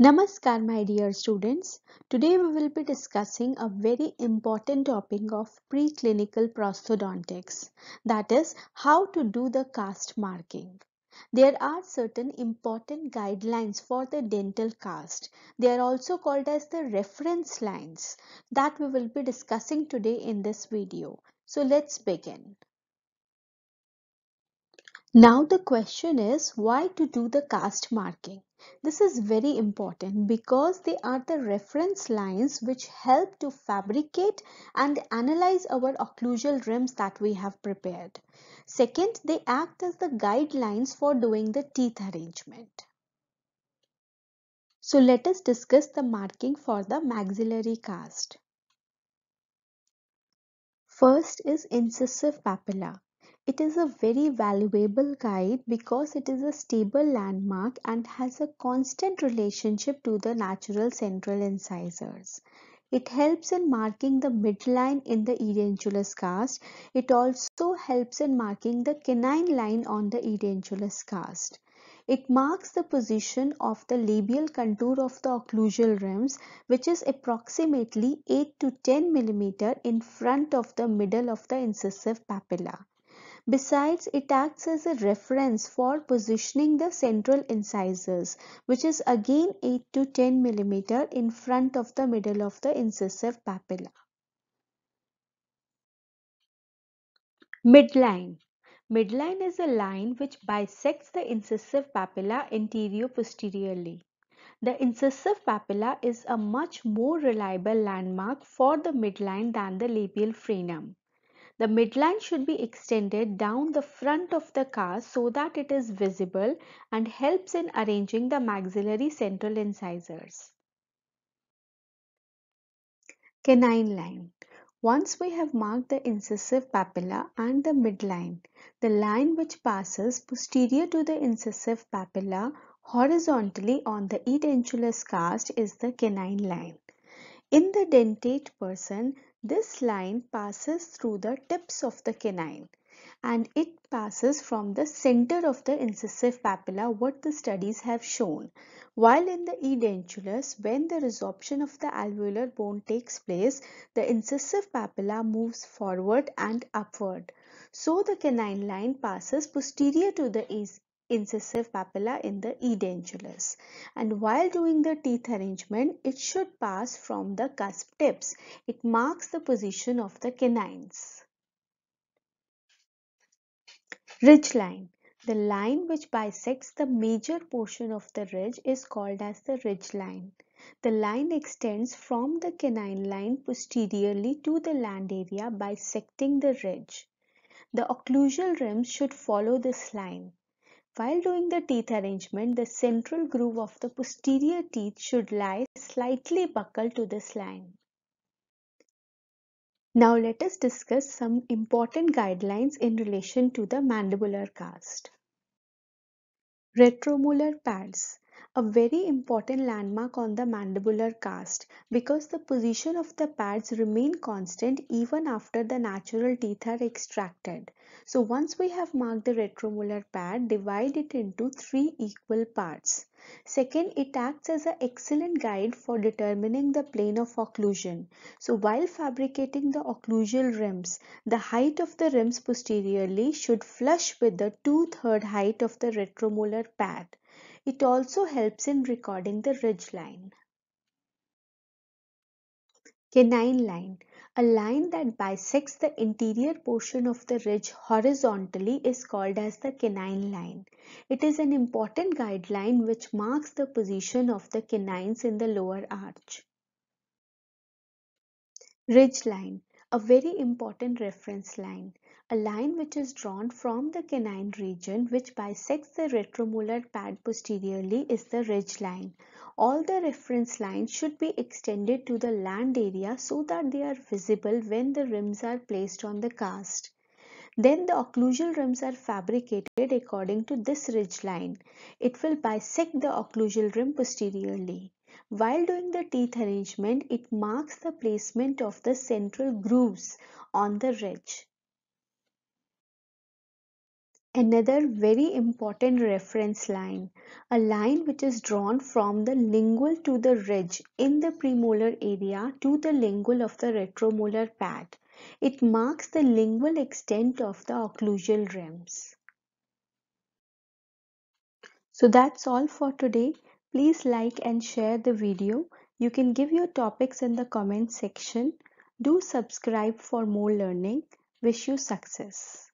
Namaskar my dear students. Today we will be discussing a very important topic of preclinical prosthodontics that is how to do the cast marking. There are certain important guidelines for the dental cast. They are also called as the reference lines that we will be discussing today in this video. So let's begin. Now the question is why to do the cast marking. This is very important because they are the reference lines which help to fabricate and analyze our occlusal rims that we have prepared. Second, they act as the guidelines for doing the teeth arrangement. So let us discuss the marking for the maxillary cast. First is incisive papilla. It is a very valuable guide because it is a stable landmark and has a constant relationship to the natural central incisors. It helps in marking the midline in the edentulous cast. It also helps in marking the canine line on the edentulous cast. It marks the position of the labial contour of the occlusal rims which is approximately 8 to 10 mm in front of the middle of the incisive papilla. Besides, it acts as a reference for positioning the central incisors which is again 8 to 10 mm in front of the middle of the incisive papilla. Midline Midline is a line which bisects the incisive papilla anterior-posteriorly. The incisive papilla is a much more reliable landmark for the midline than the labial frenum. The midline should be extended down the front of the cast so that it is visible and helps in arranging the maxillary central incisors. Canine line once we have marked the incisive papilla and the midline, the line which passes posterior to the incisive papilla horizontally on the edentulous cast is the canine line. In the dentate person, this line passes through the tips of the canine and it passes from the center of the incisive papilla what the studies have shown. While in the edentulous, when the resorption of the alveolar bone takes place, the incisive papilla moves forward and upward. So the canine line passes posterior to the incisive papilla in the edentulous. And while doing the teeth arrangement, it should pass from the cusp tips. It marks the position of the canines. Ridge line. The line which bisects the major portion of the ridge is called as the ridge line. The line extends from the canine line posteriorly to the land area bisecting the ridge. The occlusal rims should follow this line. While doing the teeth arrangement, the central groove of the posterior teeth should lie slightly buccal to this line. Now let us discuss some important guidelines in relation to the mandibular cast. Retromolar pads a very important landmark on the mandibular cast because the position of the pads remain constant even after the natural teeth are extracted. So once we have marked the retromolar pad, divide it into three equal parts. Second, it acts as an excellent guide for determining the plane of occlusion. So while fabricating the occlusal rims, the height of the rims posteriorly should flush with the two-third height of the retromolar pad. It also helps in recording the ridge line. Canine line. A line that bisects the interior portion of the ridge horizontally is called as the canine line. It is an important guideline which marks the position of the canines in the lower arch. Ridge line, a very important reference line. A line which is drawn from the canine region which bisects the retromolar pad posteriorly is the ridge line. All the reference lines should be extended to the land area so that they are visible when the rims are placed on the cast. Then the occlusal rims are fabricated according to this ridge line. It will bisect the occlusal rim posteriorly. While doing the teeth arrangement, it marks the placement of the central grooves on the ridge. Another very important reference line, a line which is drawn from the lingual to the ridge in the premolar area to the lingual of the retromolar pad. It marks the lingual extent of the occlusal rims. So that's all for today. Please like and share the video. You can give your topics in the comment section. Do subscribe for more learning. Wish you success.